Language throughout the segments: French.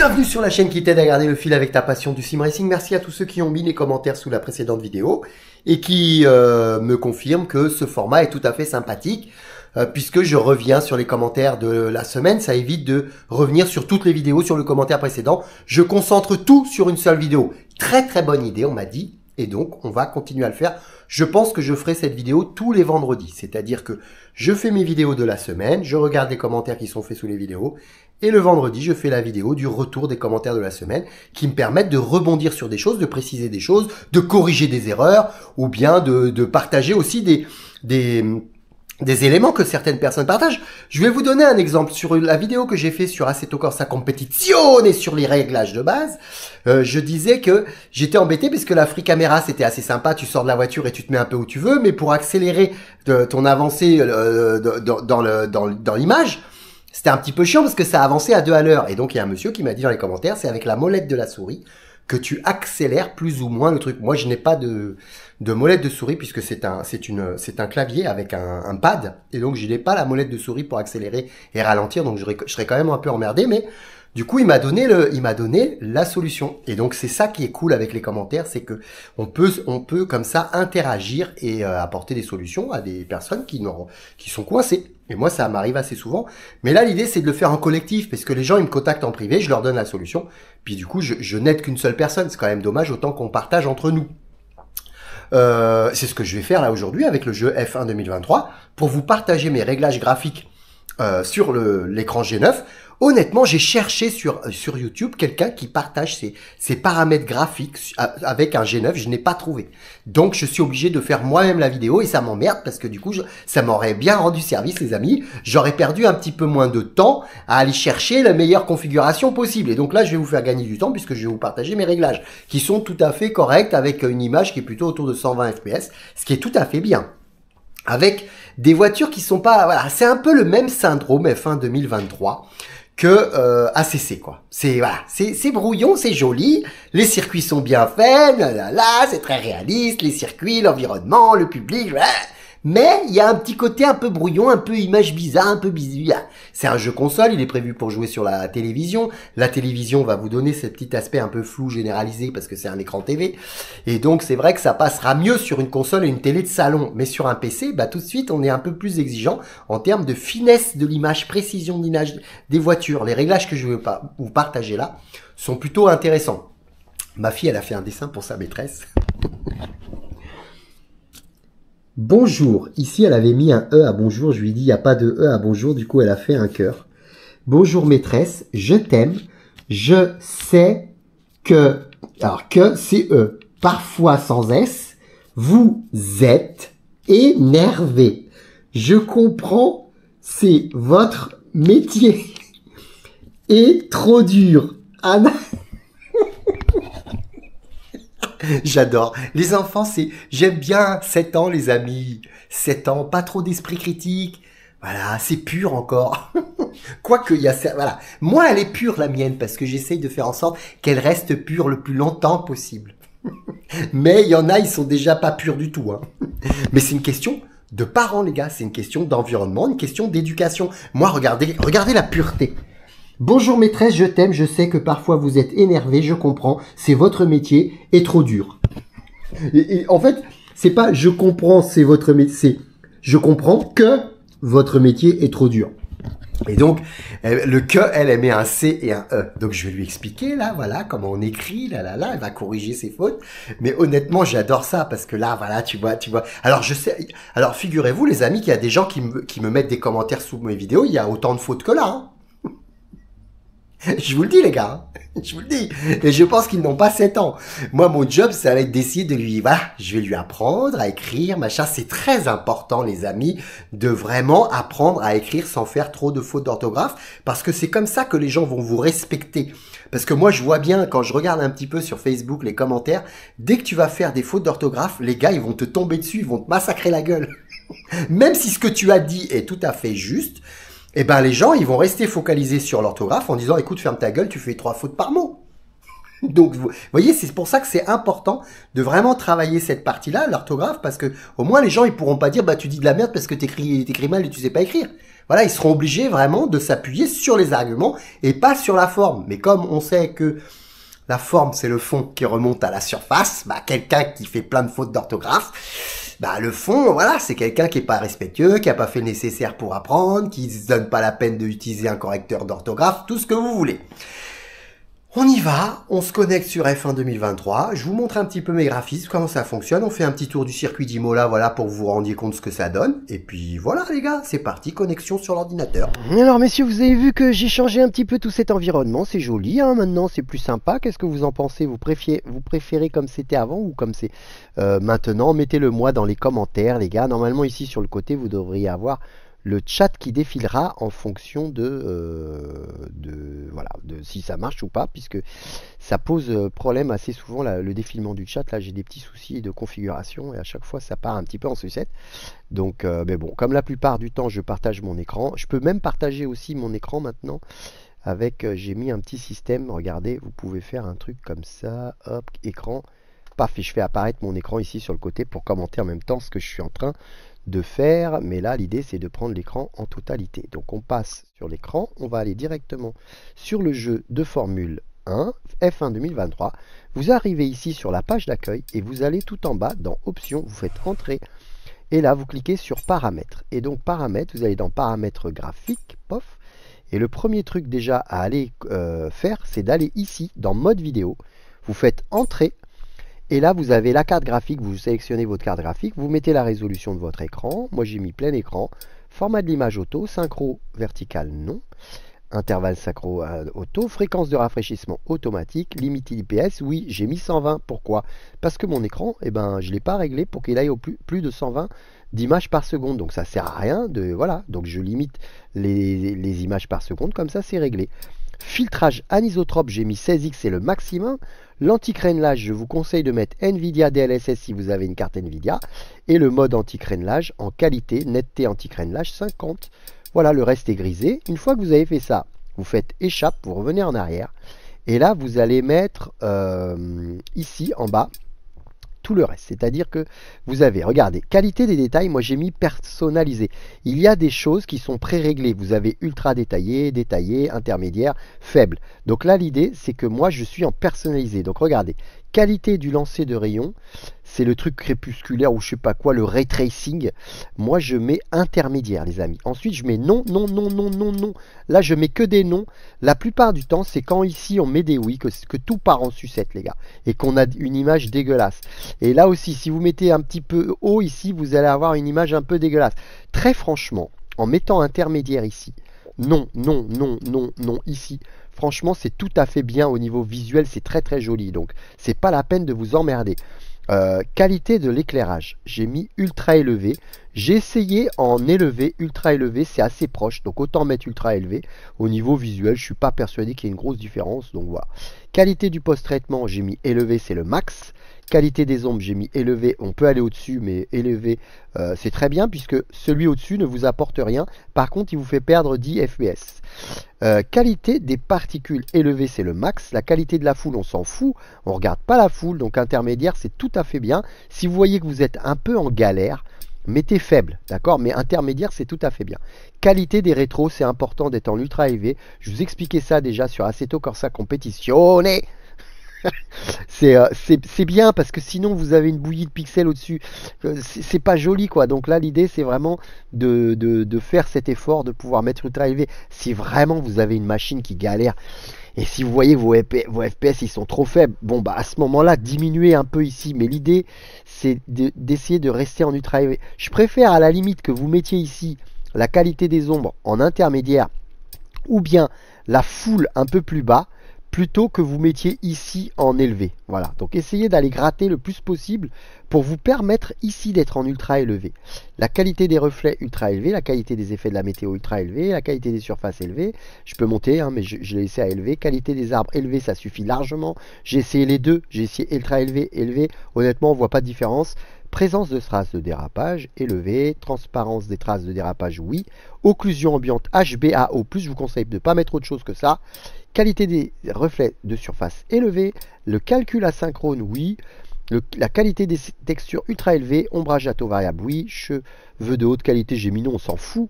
Bienvenue sur la chaîne qui t'aide à garder le fil avec ta passion du sim racing. Merci à tous ceux qui ont mis les commentaires sous la précédente vidéo et qui euh, me confirment que ce format est tout à fait sympathique euh, puisque je reviens sur les commentaires de la semaine. Ça évite de revenir sur toutes les vidéos sur le commentaire précédent. Je concentre tout sur une seule vidéo. Très très bonne idée, on m'a dit. Et donc, on va continuer à le faire. Je pense que je ferai cette vidéo tous les vendredis. C'est-à-dire que je fais mes vidéos de la semaine, je regarde les commentaires qui sont faits sous les vidéos, et le vendredi, je fais la vidéo du retour des commentaires de la semaine qui me permettent de rebondir sur des choses, de préciser des choses, de corriger des erreurs, ou bien de, partager aussi des, des éléments que certaines personnes partagent. Je vais vous donner un exemple sur la vidéo que j'ai fait sur Assetto Corsa Competizione et sur les réglages de base. Euh, je disais que j'étais embêté parce que la free camera c'était assez sympa, tu sors de la voiture et tu te mets un peu où tu veux, mais pour accélérer de, ton avancée euh, dans, dans, l'image, c'était un petit peu chiant parce que ça avançait à deux à l'heure. Et donc il y a un monsieur qui m'a dit dans les commentaires, c'est avec la molette de la souris que tu accélères plus ou moins le truc. Moi, je n'ai pas de, de molette de souris puisque c'est un, c'est une, c'est un clavier avec un, pad. Et donc, je n'ai pas la molette de souris pour accélérer et ralentir. Donc, je, serais quand même un peu emmerdé. Mais du coup, il m'a donné le, il m'a donné la solution. Et donc, c'est ça qui est cool avec les commentaires, c'est que on peut, on peut comme ça interagir et euh, apporter des solutions à des personnes qui qui sont coincées. Et moi, ça m'arrive assez souvent. Mais là, l'idée, c'est de le faire en collectif, parce que les gens, ils me contactent en privé, je leur donne la solution. Puis du coup, je, n'aide qu'une seule personne. C'est quand même dommage, autant qu'on partage entre nous. Euh, c'est ce que je vais faire là aujourd'hui avec le jeu F1 2023 pour vous partager mes réglages graphiques euh, sur l'écran G9 Honnêtement, j'ai cherché sur sur YouTube quelqu'un qui partage ses, ses paramètres graphiques avec un G9, je n'ai pas trouvé. Donc je suis obligé de faire moi-même la vidéo et ça m'emmerde parce que du coup, ça m'aurait bien rendu service les amis. J'aurais perdu un petit peu moins de temps à aller chercher la meilleure configuration possible. Et donc là, je vais vous faire gagner du temps puisque je vais vous partager mes réglages qui sont tout à fait corrects avec une image qui est plutôt autour de 120 fps, ce qui est tout à fait bien avec des voitures qui sont pas voilà c'est un peu le même syndrome F1 2023 que euh, ACC quoi. C'est voilà, c'est brouillon, c'est joli, les circuits sont bien faits, là, là, c'est très réaliste, les circuits, l'environnement, le public. Mais il y a un petit côté un peu brouillon, un peu image bizarre, un peu bizarre. C'est un jeu console, il est prévu pour jouer sur la télévision. La télévision va vous donner ce petit aspect un peu flou généralisé parce que c'est un écran TV. Et donc c'est vrai que ça passera mieux sur une console et une télé de salon. Mais sur un PC, bah tout de suite on est un peu plus exigeant en termes de finesse de l'image, précision d'image des voitures. Les réglages que je vais vous partager là sont plutôt intéressants. Ma fille, elle a fait un dessin pour sa maîtresse. Bonjour. Ici, elle avait mis un E à bonjour. Je lui dit, il n'y a pas de E à bonjour. Du coup, elle a fait un cœur. Bonjour maîtresse, je t'aime. Je sais que, alors que, c'est E. Parfois sans S. Vous êtes énervé. Je comprends, c'est votre métier. Et trop dur. Anna. J'adore. Les enfants, c'est, j'aime bien 7 ans, les amis. 7 ans, pas trop d'esprit critique. Voilà, c'est pur encore. Quoique, il y a, voilà. Moi, elle est pure, la mienne, parce que j'essaye de faire en sorte qu'elle reste pure le plus longtemps possible. Mais il y en a, ils sont déjà pas purs du tout, hein. Mais c'est une question de parents, les gars. C'est une question d'environnement, une question d'éducation. Moi, regardez, regardez la pureté. Bonjour maîtresse, je t'aime, je sais que parfois vous êtes énervé, je comprends, c'est votre métier et trop dur. Et, en fait, c'est pas je comprends, c'est votre métier, c'est je comprends que votre métier est trop dur. Et donc, le que, elle, elle met un C et un E. Donc, je vais lui expliquer, là, voilà, comment on écrit, là, là, là, elle va corriger ses fautes. Mais honnêtement, j'adore ça, parce que là, voilà, tu vois, tu vois. Alors, je sais, alors, figurez-vous, les amis, qu'il y a des gens qui me, qui me mettent des commentaires sous mes vidéos, il y a autant de fautes que là, hein. Je vous le dis, les gars. Hein. Je vous le dis. Et je pense qu'ils n'ont pas 7 ans. Moi, mon job, ça va être d'essayer de lui, voilà, je vais lui apprendre à écrire, machin. C'est très important, les amis, de vraiment apprendre à écrire sans faire trop de fautes d'orthographe. Parce que c'est comme ça que les gens vont vous respecter. Parce que moi, je vois bien, quand je regarde un petit peu sur Facebook les commentaires, dès que tu vas faire des fautes d'orthographe, les gars, ils vont te tomber dessus, ils vont te massacrer la gueule. Même si ce que tu as dit est tout à fait juste, eh ben les gens, ils vont rester focalisés sur l'orthographe en disant, écoute, ferme ta gueule, tu fais trois fautes par mot. Donc, vous voyez, c'est pour ça que c'est important de vraiment travailler cette partie-là, l'orthographe, parce que au moins les gens, ils pourront pas dire, bah tu dis de la merde parce que t'écris, t'écris mal et tu sais pas écrire. voilà, ils seront obligés vraiment de s'appuyer sur les arguments et pas sur la forme. Mais comme on sait que la forme, c'est le fond qui remonte à la surface, bah, quelqu'un qui fait plein de fautes d'orthographe, bah, le fond, voilà, c'est quelqu'un qui est pas respectueux, qui a pas fait le nécessaire pour apprendre, qui se donne pas la peine d'utiliser un correcteur d'orthographe, tout ce que vous voulez. On y va, on se connecte sur F1 2023, je vous montre un petit peu mes graphismes, comment ça fonctionne, on fait un petit tour du circuit d'Imola, voilà, pour vous vous rendiez compte ce que ça donne, et puis voilà les gars, c'est parti, connexion sur l'ordinateur. Alors messieurs, vous avez vu que j'ai changé un petit peu tout cet environnement, c'est joli, hein, maintenant c'est plus sympa, qu'est-ce que vous en pensez? Vous préférez, comme c'était avant ou comme c'est euh, maintenant? Mettez-le moi dans les commentaires les gars, normalement ici sur le côté vous devriez avoir le chat qui défilera en fonction de, euh, voilà, si ça marche ou pas, puisque ça pose euh, problème assez souvent le défilement du chat. Là, j'ai des petits soucis de configuration et à chaque fois, ça part un petit peu en sucette. Donc, euh, mais bon, comme la plupart du temps, je partage mon écran. Je peux même partager aussi mon écran maintenant. Avec, j'ai mis un petit système. Regardez, vous pouvez faire un truc comme ça. Hop, écran. Paf, et je fais apparaître mon écran ici sur le côté pour commenter en même temps ce que je suis en train de faire, mais là l'idée c'est de prendre l'écran en totalité. Donc on passe sur l'écran, on va aller directement sur le jeu de Formule 1, F1 2023. Vous arrivez ici sur la page d'accueil et vous allez tout en bas dans Options, vous faites Entrer et là vous cliquez sur Paramètres. Et donc Paramètres, vous allez dans Paramètres graphiques, pof. Et le premier truc déjà à aller euh, faire, c'est d'aller ici dans Mode vidéo. Vous faites Entrer et là, vous avez la carte graphique, vous sélectionnez votre carte graphique, vous mettez la résolution de votre écran. Moi, j'ai mis plein écran. Format de l'image auto, synchro vertical, non. Intervalle synchro euh, auto, fréquence de rafraîchissement automatique, limite IPS, oui, j'ai mis 120. Pourquoi? Parce que mon écran, eh ben, je ne l'ai pas réglé pour qu'il aille au plus, plus de 120 d'images par seconde. Donc ça sert à rien de voilà. Donc je limite les images par seconde, comme ça c'est réglé. Filtrage anisotrope, j'ai mis 16x, c'est le maximum. L'anti-crénelage, je vous conseille de mettre NVIDIA DLSS si vous avez une carte NVIDIA. Et le mode anti-crénelage en qualité, netteté anti-crénelage 50. Voilà, le reste est grisé. Une fois que vous avez fait ça, vous faites échappe, vous revenez en arrière. Et là, vous allez mettre euh, ici en bas tout le reste. C'est-à-dire que vous avez, regardez, qualité des détails, moi j'ai mis personnalisé. Il y a des choses qui sont pré-réglées. Vous avez ultra détaillé, détaillé, intermédiaire, faible. Donc là, l'idée, c'est que moi je suis en personnalisé. Donc regardez, qualité du lancer de rayon, c'est le truc crépusculaire ou je sais pas quoi, le ray tracing. Moi, je mets intermédiaire, les amis. Ensuite, je mets non, non, non, non, non, non. Là, je mets que des noms. La plupart du temps, c'est quand ici on met des oui, que, tout part en sucette, les gars, et qu'on a une image dégueulasse. Et là aussi, si vous mettez un petit peu haut ici, vous allez avoir une image un peu dégueulasse. Très franchement, en mettant intermédiaire ici, non, non, non, non, non, ici. Franchement, c'est tout à fait bien au niveau visuel, c'est très très joli. Donc, c'est pas la peine de vous emmerder. Euh, qualité de l'éclairage, j'ai mis ultra élevé. J'ai essayé en élevé, ultra élevé, c'est assez proche, donc autant mettre ultra élevé. Au niveau visuel, je suis pas persuadé qu'il y ait une grosse différence, donc voilà. Qualité du post-traitement, j'ai mis élevé, c'est le max. Qualité des ombres, j'ai mis élevé. On peut aller au-dessus, mais élevé, euh, c'est très bien puisque celui au-dessus ne vous apporte rien. Par contre, il vous fait perdre 10 FPS. Euh, qualité des particules, élevé, c'est le max. La qualité de la foule, on s'en fout. On regarde pas la foule, donc intermédiaire, c'est tout à fait bien. Si vous voyez que vous êtes un peu en galère, mettez faible, d'accord? Mais intermédiaire, c'est tout à fait bien. Qualité des rétros, c'est important d'être en ultra élevé. Je vous expliquais ça déjà sur Assetto Corsa Competizione. Euh, c'est bien parce que sinon vous avez une bouillie de pixels au-dessus. Euh, c'est pas joli quoi. Donc là l'idée c'est vraiment de, faire cet effort de pouvoir mettre ultra élevé. Si vraiment vous avez une machine qui galère et si vous voyez vos, FPS ils sont trop faibles, bon bah à ce moment-là diminuez un peu ici. Mais l'idée c'est d'essayer de, de rester en ultra élevé. Je préfère à la limite que vous mettiez ici la qualité des ombres en intermédiaire ou bien la foule un peu plus bas plutôt que vous mettiez ici en élevé. Voilà, donc essayez d'aller gratter le plus possible pour vous permettre ici d'être en ultra élevé. La qualité des reflets ultra élevé, la qualité des effets de la météo ultra élevé, la qualité des surfaces élevées. Je peux monter, hein, mais je, l'ai laissé à élevé. Qualité des arbres élevé, ça suffit largement. J'ai essayé les deux, j'ai essayé ultra élevé, élevé. Honnêtement, on voit pas de différence. Présence de traces de dérapage élevée, transparence des traces de dérapage oui, occlusion ambiante HBAO+, je vous conseille de ne pas mettre autre chose que ça. Qualité des reflets de surface élevée, le calcul asynchrone oui, la qualité des textures ultra élevée, ombrage à taux variable, oui, cheveux de haute qualité, j'ai mis non, on s'en fout.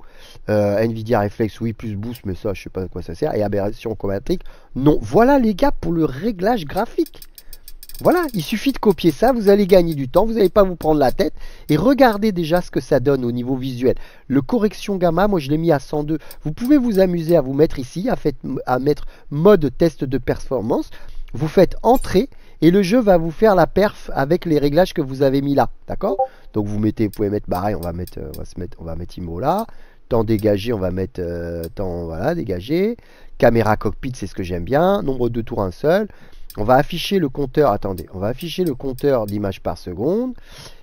Euh, Nvidia Reflex, oui, plus boost, mais ça, je sais pas à quoi ça sert. Et aberration chromatique, non. Voilà les gars pour le réglage graphique. Voilà, il suffit de copier ça, vous allez gagner du temps, vous n'allez pas vous prendre la tête. Et regardez déjà ce que ça donne au niveau visuel. Le correction gamma, moi je l'ai mis à 102. Vous pouvez vous amuser à vous mettre ici, à, mettre mode test de performance. Vous faites entrée et le jeu va vous faire la perf avec les réglages que vous avez mis là. D'accord? Donc vous mettez, vous pouvez mettre pareil, on va mettre, euh, on va se mettre, on va mettre IMO là. Temps dégagé, on va mettre euh, temps voilà, dégagé. Caméra cockpit, c'est ce que j'aime bien. Nombre de tours, un seul. On va afficher le compteur, attendez, on va afficher le compteur d'images par seconde.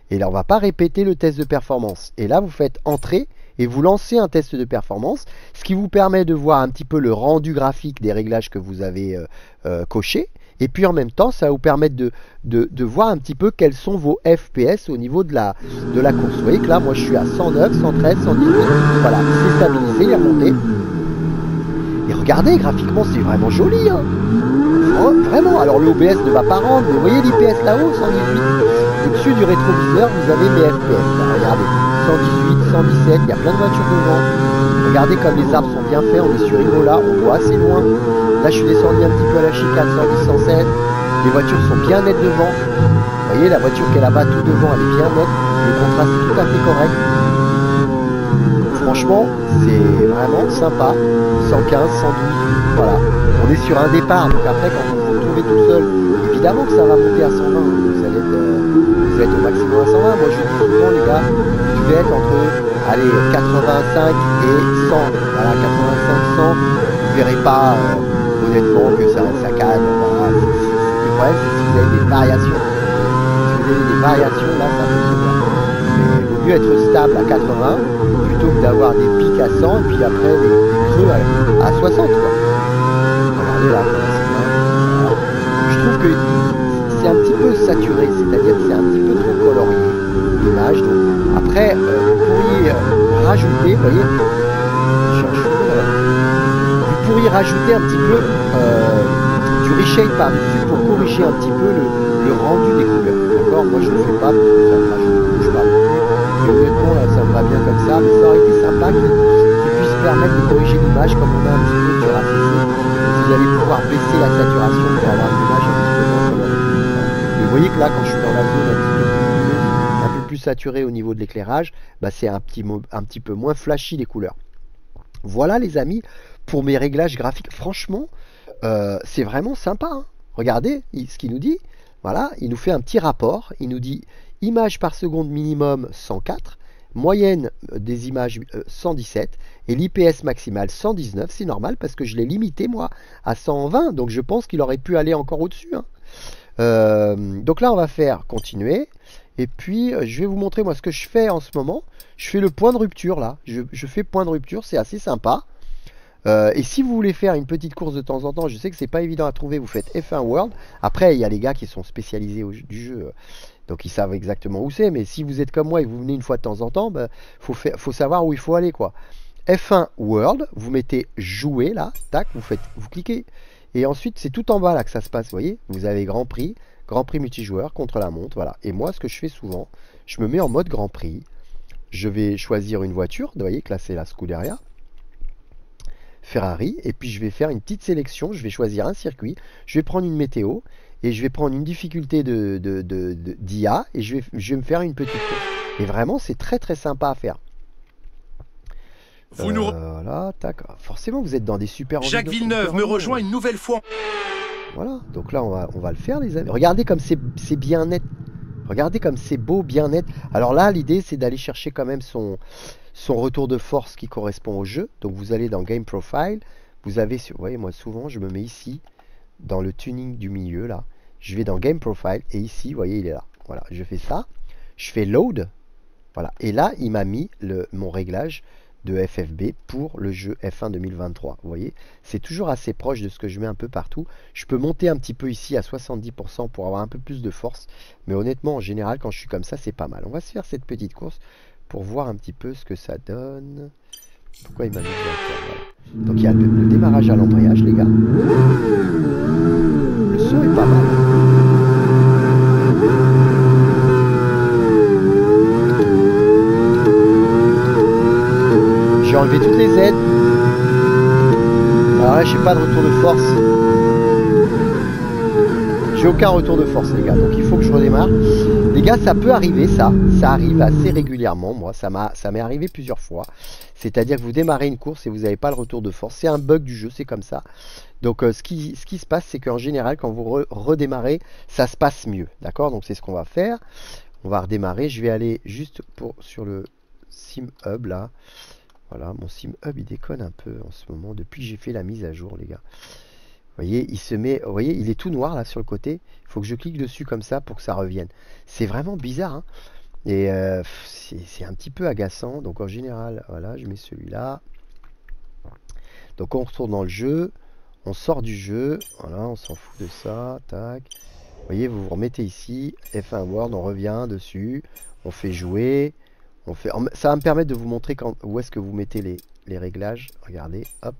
Et là, on va pas répéter le test de performance. Et là, vous faites entrer et vous lancez un test de performance, ce qui vous permet de voir un petit peu le rendu graphique des réglages que vous avez euh, euh, cochés. Et puis en même temps, ça va vous permettre de, voir un petit peu quels sont vos FPS au niveau de la, de course. Vous voyez que là, moi je suis à 109, 113, 118. Voilà, c'est stabilisé, il est remonté. Et regardez, graphiquement, c'est vraiment joli. Hein vraiment, alors le OBS ne va pas rendre, mais vous voyez l'IPS là-haut, 118. Au-dessus du rétroviseur, vous avez mes FPS. regardez, 118, 117, il y a plein de voitures devant. Regardez comme les arbres sont bien faits, on est sur Imola, on voit assez loin. Là, je suis descendu un petit peu à la chicane, 110, 107. Les voitures sont bien nettes devant. Vous voyez, la voiture qui est là-bas tout devant, elle est bien nette. Le contraste est tout à fait correct. Franchement, c'est vraiment sympa. 115, 112, voilà on est sur un départ, donc après quand vous vous retrouvez tout seul, évidemment que ça va monter à 120, vous allez être, euh, au maximum à 120. Moi je dis souvent les gars, vous devez être entre allez, 85 et 100. Voilà, 85, 100, vous verrez pas euh, honnêtement que ça, ça calme. Voilà. Le problème c'est si vous avez des variations. Si vous avez des variations, là ça se faire. Mais il vaut mieux être stable à 80 plutôt que d'avoir des pics à 100 et puis après des, creux à, à 60. Quoi. Je trouve que c'est un petit peu saturé, c'est-à-dire que c'est un petit peu trop colorié l'image. après, euh, vous pourriez euh, rajouter, vous voyez, vous pourriez rajouter un petit peu euh, du reshade par-dessus pour corriger un petit peu le, rendu des couleurs. D'accord? Moi je ne fais pas ça me rajoute, bouge pas Et honnêtement, là, ça me va bien comme ça, mais ça aurait été sympa qu'il puisse permettre de corriger l'image comme on a un petit peu sur ACC vous allez pouvoir baisser la saturation pour avoir une image un petit peu moins Mais vous voyez que là, quand je suis dans la zone un peu plus saturée au niveau de l'éclairage, bah, c'est un petit, un petit peu moins flashy les couleurs. Voilà les amis, pour mes réglages graphiques, franchement, euh, c'est vraiment sympa. Hein. Regardez ce qu'il nous dit. Voilà, il nous fait un petit rapport. Il nous dit image par seconde minimum 104, moyenne des images 117 euh, et l'IPS maximal 119, c'est normal parce que je l'ai limité moi à 120, donc je pense qu'il aurait pu aller encore au-dessus. Hein. Euh, donc là on va faire continuer et puis euh, je vais vous montrer moi ce que je fais en ce moment. Je fais le point de rupture là, je, fais point de rupture, c'est assez sympa. et si vous voulez faire une petite course de temps en temps, je sais que c'est pas évident à trouver, vous faites F1 World. Après, il y a les gars qui sont spécialisés du jeu donc ils savent exactement où c'est. Mais si vous êtes comme moi et que vous venez une fois de temps en temps, il ben, faut, savoir où il faut aller. quoi. F1 World, vous mettez jouer là, tac, vous, faites, vous cliquez. Et ensuite, c'est tout en bas là que ça se passe, vous voyez Vous avez Grand Prix, Grand Prix multijoueur, contre la montre, voilà. Et moi, ce que je fais souvent, je me mets en mode Grand Prix. Je vais choisir une voiture, vous voyez c'est la Scuderia. Ferrari, et puis je vais faire une petite sélection, je vais choisir un circuit, je vais prendre une météo, et je vais prendre une difficulté de, d'IA et je vais, je vais me faire une petite. Et vraiment, c'est très très sympa à faire. Vous nous... Voilà, tac. Forcément, vous êtes dans des super. Jacques Villeneuve me rejoint une nouvelle fois. Voilà, donc là, on va, on va le faire, les amis. Regardez comme c'est, c'est bien net. Regardez comme c'est beau, bien net. Alors là, l'idée, c'est d'aller chercher quand même son, son retour de force qui correspond au jeu. Donc vous allez dans Game Profile. Vous avez, vous voyez, moi souvent, je me mets ici dans le tuning du milieu là. Je vais dans Game Profile et ici, vous voyez, il est là. Voilà, je fais ça. Je fais Load. Voilà. Et là, il m'a mis le, mon réglage de FFB pour le jeu F1 2023. Vous voyez, c'est toujours assez proche de ce que je mets un peu partout. Je peux monter un petit peu ici à 70% pour avoir un peu plus de force. Mais honnêtement, en général, quand je suis comme ça, c'est pas mal. On va se faire cette petite course pour voir un petit peu ce que ça donne. Pourquoi il m'a mis Donc il y a le, démarrage à l'embrayage, les gars. Le son est pas mal. J'ai enlevé toutes les aides. Alors là, j'ai pas de retour de force. J'ai aucun retour de force, les gars. Donc il faut que je redémarre. Les gars, ça peut arriver, ça. Ça arrive assez régulièrement. Moi, ça m'est arrivé plusieurs fois. C'est-à-dire que vous démarrez une course et vous n'avez pas le retour de force. C'est un bug du jeu, c'est comme ça. Donc euh, ce, qui, ce qui se passe, c'est qu'en général, quand vous redémarrez, ça se passe mieux. D'accord? Donc c'est ce qu'on va faire. On va redémarrer. Je vais aller juste pour, sur le Sim Hub là. Voilà, mon Sim Hub il déconne un peu en ce moment. Depuis que j'ai fait la mise à jour, les gars. Vous voyez, il se met, vous voyez, il est tout noir là sur le côté. Il faut que je clique dessus comme ça pour que ça revienne. C'est vraiment bizarre. Hein et euh, c'est un petit peu agaçant. Donc en général, voilà, je mets celui-là. Donc on retourne dans le jeu. On sort du jeu. Voilà, on s'en fout de ça. Tac. Vous voyez, vous vous remettez ici. F1 Word, on revient dessus. On fait jouer. Ça va me permettre de vous montrer où est-ce que vous mettez les, réglages. Regardez, hop.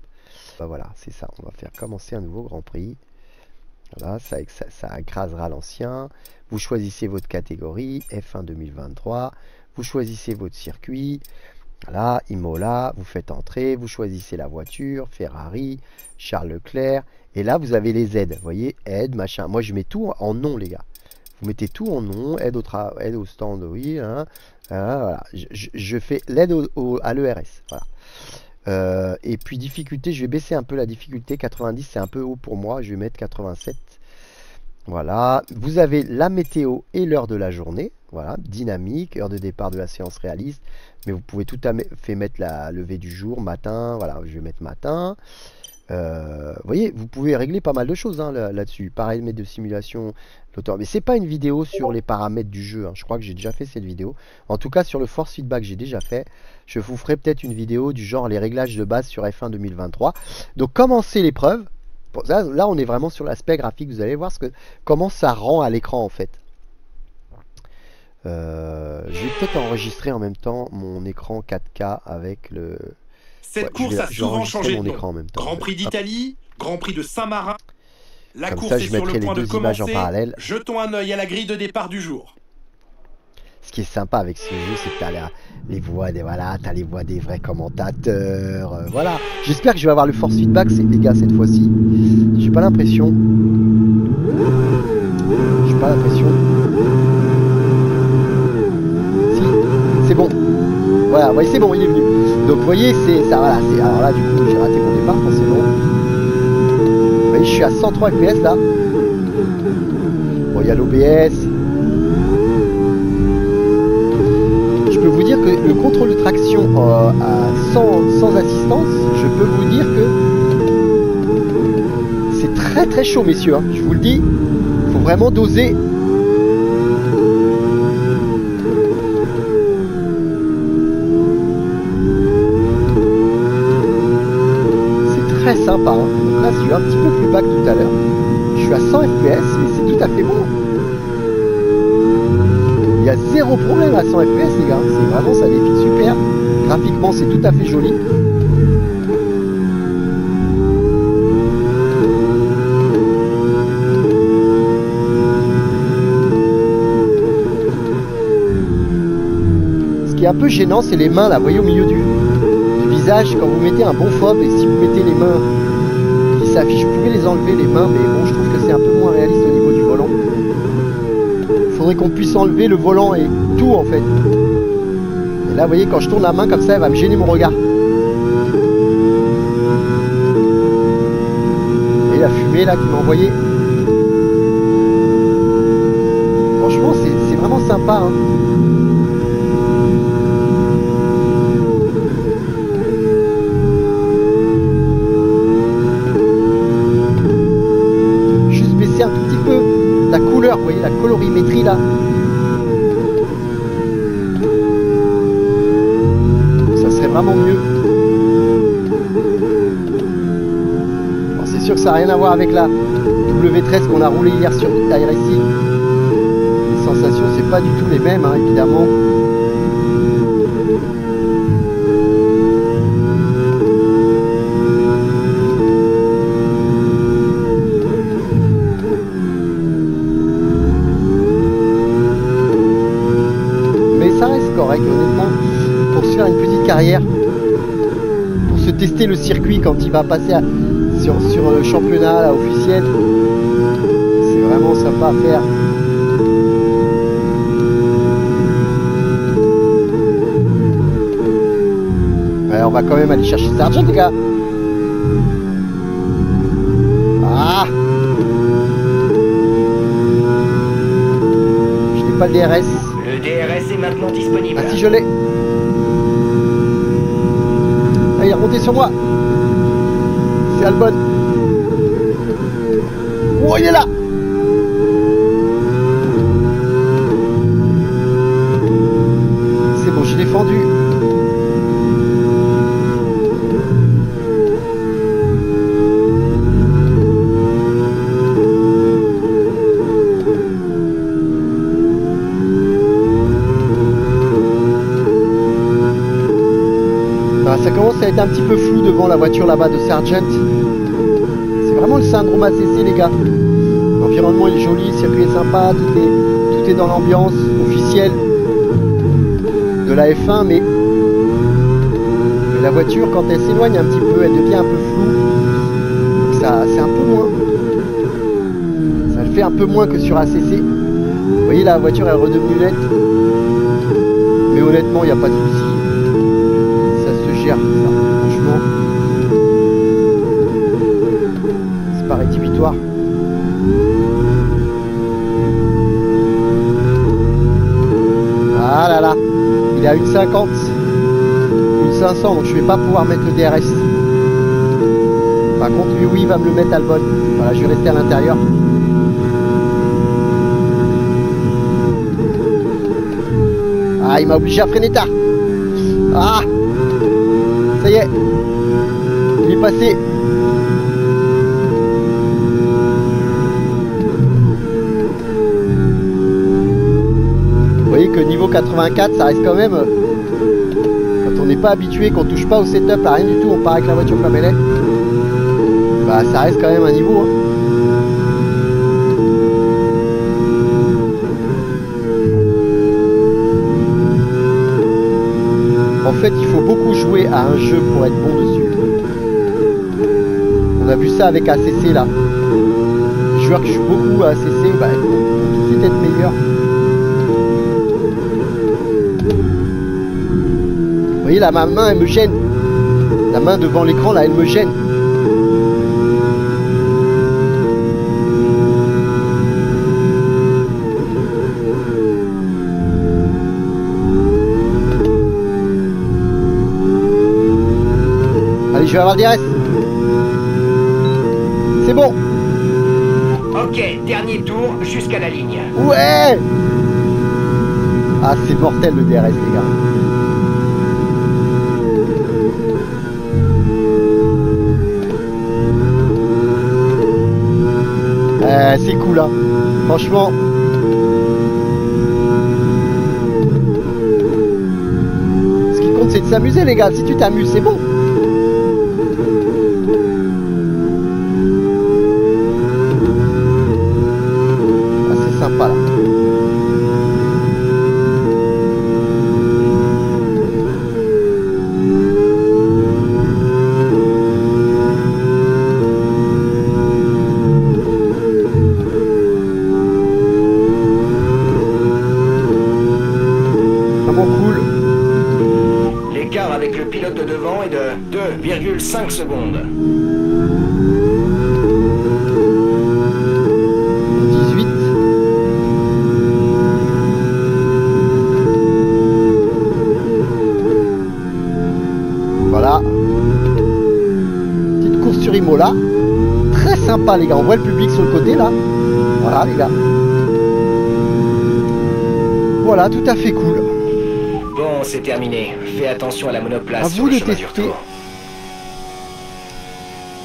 Bah voilà, c'est ça. On va faire commencer un nouveau Grand Prix. Voilà, ça, ça, l'ancien. Vous choisissez votre catégorie, F1 2023. Vous choisissez votre circuit. Voilà, Imola, vous faites entrer, vous choisissez la voiture, Ferrari, Charles Leclerc. Et là, vous avez les aides. Vous voyez, aide, machin. Moi, je mets tout en nom, les gars. Vous mettez tout en nom, aide au, aide au stand, oui. Hein, voilà. Je, fais l'aide à l'ERS. Euh, et puis difficulté, je vais baisser un peu la difficulté. 90, c'est un peu haut pour moi. Je vais mettre 87. Voilà. Vous avez la météo et l'heure de la journée. Voilà. Dynamique, heure de départ de la séance réaliste. Mais vous pouvez tout à fait mettre la levée du jour, matin. Voilà, je vais mettre matin. Euh, voyez, vous pouvez régler pas mal de choses hein, là-dessus. Paramètres de simulation, l'auteur. Mais c'est pas une vidéo sur les paramètres du jeu. Hein. Je crois que j'ai déjà fait cette vidéo. En tout cas, sur le force feedback, j'ai déjà fait. Je vous ferai peut-être une vidéo du genre les réglages de base sur F1 2023. Donc, commencer l'épreuve. Là, là, on est vraiment sur l'aspect graphique. Vous allez voir ce que, comment ça rend à l'écran en fait. Euh, je vais peut-être enregistrer en même temps mon écran 4K avec le, cette course a souvent changé de nom. Grand Prix d'Italie, Grand Prix de Saint-Marin. La course est sur le point de commencer. Jetons un œil à la grille de départ du jour. Ce qui est sympa avec ce jeu, c'est que t'as les voix des voilà, as les voix des vrais commentateurs, euh, voilà. J'espère que je vais avoir le force feedback, c'est les gars cette fois-ci. J'ai pas l'impression. J'ai pas l'impression. Si, c'est bon. Voilà, ouais, c'est bon, il est venu. Donc vous voyez, c'est ça, voilà. Alors là, du coup, j'ai raté mon départ, forcément. Je suis à 103 fps là. Il y a l'OBS. Je peux vous dire que le contrôle de traction euh, sans, assistance, je peux vous dire que c'est très très chaud, messieurs. Hein. Je vous le dis, faut vraiment doser sympa. Hein. là, je suis un petit peu plus bas que tout à l'heure. Je suis à 100 fps, mais c'est tout à fait bon. Il y a zéro problème à 100 fps, les gars. C'est vraiment, ça défile super. Graphiquement, c'est tout à fait joli. Ce qui est un peu gênant, c'est les mains là, vous voyez au milieu du, quand vous mettez un bon fob et si vous mettez les mains qui s'affichent, vous pouvez les enlever les mains, mais bon, je trouve que c'est un peu moins réaliste au niveau du volant. Il faudrait qu'on puisse enlever le volant et tout en fait. Et là, vous voyez, quand je tourne la main comme ça, elle va me gêner mon regard. Et la fumée là qui m'a envoyé. Franchement, c'est vraiment sympa. Hein. Rien à voir avec la W13 qu'on a roulé hier sur RSI. Les sensations, c'est pas du tout les mêmes, hein, évidemment. Tester le circuit quand il va passer sur, sur le championnat officiel. C'est vraiment sympa à faire. on va quand même aller chercher Sargent, les gars. Ah Je n'ai pas le DRS. Le DRS est maintenant disponible. Ah si, je l'ai. Est remonté sur moi. C'est Albon. Oh, il est là C'est bon, j'ai défendu. Ça a été un petit peu flou devant la voiture là-bas de Sargent. C'est vraiment le syndrome ACC les gars. L'environnement est joli, le circuit est sympa, tout est, tout est dans l'ambiance officielle de la F1, mais, la voiture quand elle s'éloigne un petit peu, elle devient un peu floue. Ça, c'est un peu moins. Ça le fait un peu moins que sur ACC. Vous voyez la voiture est redevenue nette. Mais honnêtement, il n'y a pas de souci Ah là là, il a une 50, une 500, donc je vais pas pouvoir mettre le DRS. Par contre, lui, oui, il va me le mettre à le bon. Voilà, je vais rester à l'intérieur. Ah, il m'a obligé à freiner tard. Ah ça y est. Il est passé. Voyez que niveau 84, ça reste quand même... Quand on n'est pas habitué, qu'on touche pas au setup, à rien du tout, on part avec la voiture comme elle est. Bah ça reste quand même un niveau. Hein. En fait, il faut beaucoup jouer à un jeu pour être bon dessus. On a vu ça avec ACC là. Les joueurs qui jouent beaucoup à ACC, bah, ils vont tout de suite être meilleurs. Voyez là, ma main, elle me gêne. La main devant l'écran, là, elle me gêne. je vais avoir le DRS. C'est bon. Ok, dernier tour jusqu'à la ligne. Ouais Ah, c'est mortel le DRS, les gars. Eh, c'est cool, hein. Franchement. Ce qui compte, c'est de s'amuser, les gars. Si tu t'amuses, c'est bon. Les gars. On voit le public sur le côté là. Voilà les gars. Voilà, tout à fait cool. Bon, c'est terminé. Fais attention à la monoplace à vous de tester.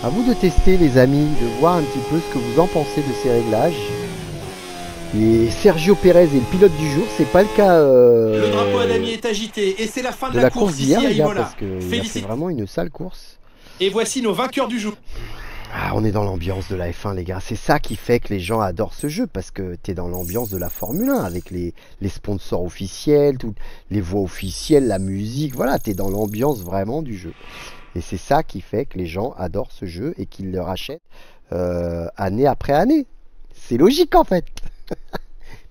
À vous de tester les amis, de voir un petit peu ce que vous en pensez de ces réglages. Et Sergio Pérez est le pilote du jour, c'est pas le cas. Euh, le drapeau Adami est agité et c'est la fin de, la, course, d'hier, les gars, parce que c'est vraiment une sale course. Et voici nos vainqueurs du jour. Ah, on est dans l'ambiance de la F1, les gars. C'est ça qui fait que les gens adorent ce jeu, parce que tu es dans l'ambiance de la Formule 1, avec les, sponsors officiels, toutes les voix officielles, la musique. Voilà, tu es dans l'ambiance vraiment du jeu. Et c'est ça qui fait que les gens adorent ce jeu et qu'ils le rachètent euh, année après année. C'est logique en fait.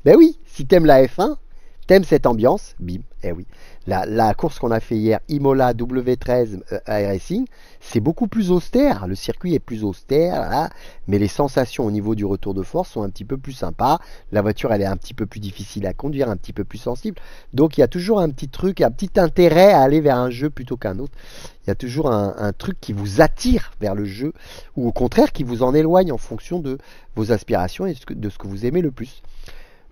Ben oui, si t'aimes la F1, t'aimes cette ambiance, bim, eh oui. La, course qu'on a fait hier, Imola W13 euh, Racing, c'est beaucoup plus austère. Le circuit est plus austère, mais les sensations au niveau du retour de force sont un petit peu plus sympas. La voiture, elle est un petit peu plus difficile à conduire, un petit peu plus sensible. Donc il y a toujours un petit truc, un petit intérêt à aller vers un jeu plutôt qu'un autre. Il y a toujours un, truc qui vous attire vers le jeu, ou au contraire qui vous en éloigne en fonction de vos aspirations et de ce que vous aimez le plus.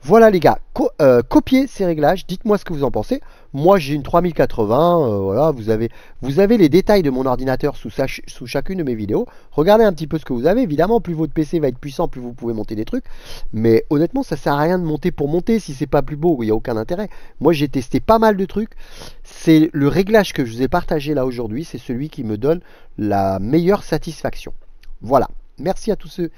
Voilà les gars, euh, copiez ces réglages, dites-moi ce que vous en pensez. Moi j'ai une 3080, euh, voilà, vous avez, les détails de mon ordinateur sous, sous, chacune de mes vidéos. Regardez un petit peu ce que vous avez, évidemment plus votre PC va être puissant, plus vous pouvez monter des trucs. Mais honnêtement ça sert à rien de monter pour monter si c'est pas plus beau, il n'y a aucun intérêt. Moi j'ai testé pas mal de trucs, c'est le réglage que je vous ai partagé là aujourd'hui, c'est celui qui me donne la meilleure satisfaction. Voilà, merci à tous ceux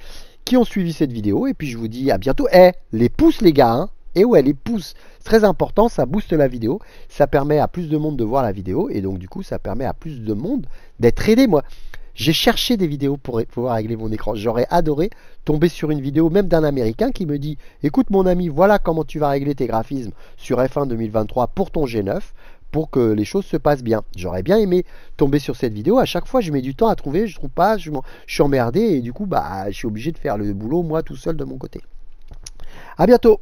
qui ont suivi cette vidéo. Et puis je vous dis à bientôt. Eh, les pouces les gars. Hein et ouais, les pouces, c'est très important, ça booste la vidéo, ça permet à plus de monde de voir la vidéo, et donc du coup, ça permet à plus de monde d'être aidé. Moi, j'ai cherché des vidéos pour pouvoir régler mon écran. J'aurais adoré tomber sur une vidéo même d'un Américain qui me dit, écoute mon ami, voilà comment tu vas régler tes graphismes sur F1 2023 pour ton G9 pour que les choses se passent bien. J'aurais bien aimé tomber sur cette vidéo. À chaque fois, je mets du temps à trouver, je trouve pas, je, suis emmerdé et du coup, bah, je suis obligé de faire le boulot moi tout seul de mon côté. À bientôt